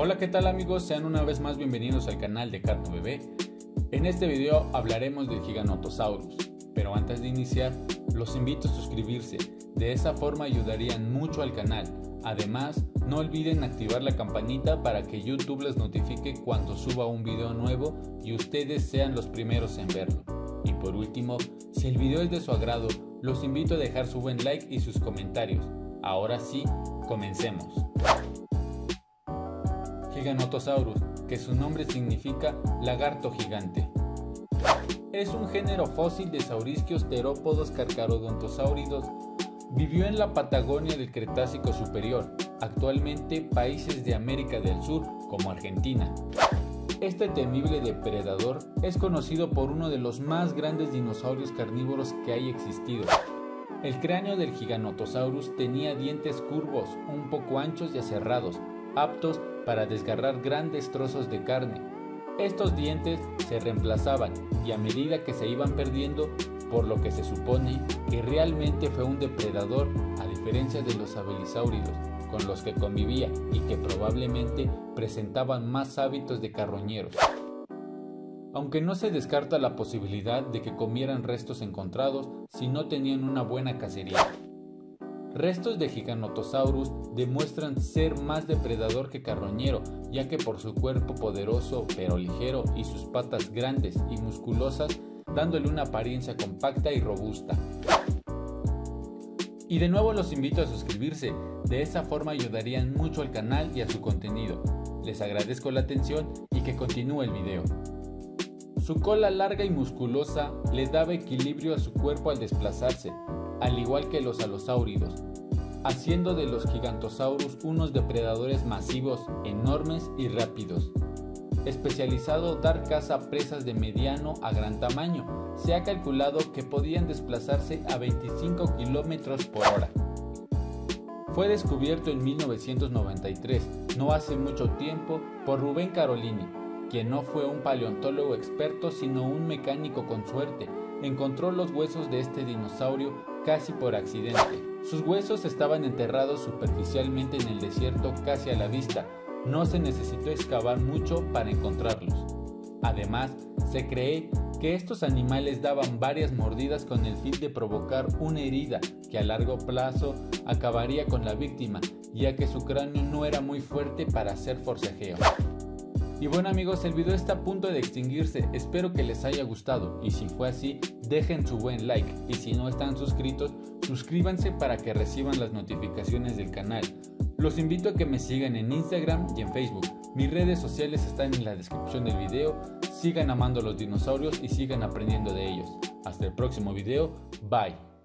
Hola, ¿qué tal amigos? Sean una vez más bienvenidos al canal de Carto Bebé. En este video hablaremos del Giganotosaurus, pero antes de iniciar, los invito a suscribirse, de esa forma ayudarían mucho al canal. Además, no olviden activar la campanita para que YouTube les notifique cuando suba un video nuevo y ustedes sean los primeros en verlo. Y por último, si el video es de su agrado, los invito a dejar su buen like y sus comentarios. Ahora sí, comencemos. Giganotosaurus, que su nombre significa lagarto gigante. Es un género fósil de saurisquios terópodos carcarodontosáuridos. Vivió en la Patagonia del Cretácico Superior, actualmente países de América del Sur como Argentina. Este temible depredador es conocido por uno de los más grandes dinosaurios carnívoros que haya existido. El cráneo del Giganotosaurus tenía dientes curvos, un poco anchos y aserrados, aptos para desgarrar grandes trozos de carne. Estos dientes se reemplazaban y a medida que se iban perdiendo, por lo que se supone que realmente fue un depredador a diferencia de los abelisáuridos con los que convivía y que probablemente presentaban más hábitos de carroñeros. Aunque no se descarta la posibilidad de que comieran restos encontrados si no tenían una buena cacería. Restos de Giganotosaurus demuestran ser más depredador que carroñero, ya que por su cuerpo poderoso pero ligero y sus patas grandes y musculosas, dándole una apariencia compacta y robusta. Y de nuevo los invito a suscribirse, de esa forma ayudarían mucho al canal y a su contenido. Les agradezco la atención y que continúe el video. Su cola larga y musculosa le daba equilibrio a su cuerpo al desplazarse, al igual que los alosáuridos, haciendo de los gigantosaurus unos depredadores masivos, enormes y rápidos. Especializado dar caza a presas de mediano a gran tamaño, se ha calculado que podían desplazarse a 25 km por hora. Fue descubierto en 1993, no hace mucho tiempo, por Rubén Carolini, quien no fue un paleontólogo experto sino un mecánico con suerte, encontró los huesos de este dinosaurio casi por accidente. Sus huesos estaban enterrados superficialmente en el desierto casi a la vista, no se necesitó excavar mucho para encontrarlos. Además, se cree que estos animales daban varias mordidas con el fin de provocar una herida que a largo plazo acabaría con la víctima, ya que su cráneo no era muy fuerte para hacer forcejeo. Y bueno amigos, el video está a punto de extinguirse, espero que les haya gustado y si fue así, dejen su buen like y si no están suscritos, suscríbanse para que reciban las notificaciones del canal. Los invito a que me sigan en Instagram y en Facebook. Mis redes sociales están en la descripción del video. Sigan amando los dinosaurios y sigan aprendiendo de ellos. Hasta el próximo video. Bye.